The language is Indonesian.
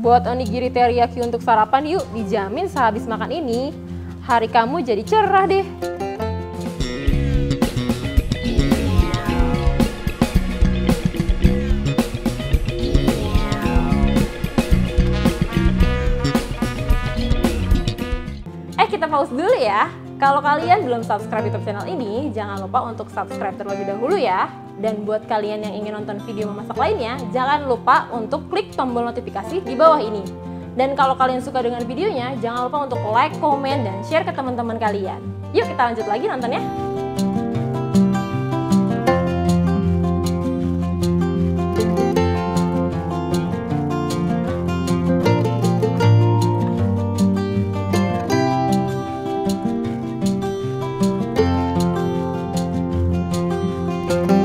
Buat onigiri teriyaki untuk sarapan yuk, dijamin sehabis makan ini, hari kamu jadi cerah deh. Eh kita pause dulu ya. Kalau kalian belum subscribe YouTube channel ini, jangan lupa untuk subscribe terlebih dahulu ya. Dan buat kalian yang ingin nonton video memasak lainnya, jangan lupa untuk klik tombol notifikasi di bawah ini. Dan kalau kalian suka dengan videonya, jangan lupa untuk like, komen, dan share ke teman-teman kalian. Yuk kita lanjut lagi nontonnya. thank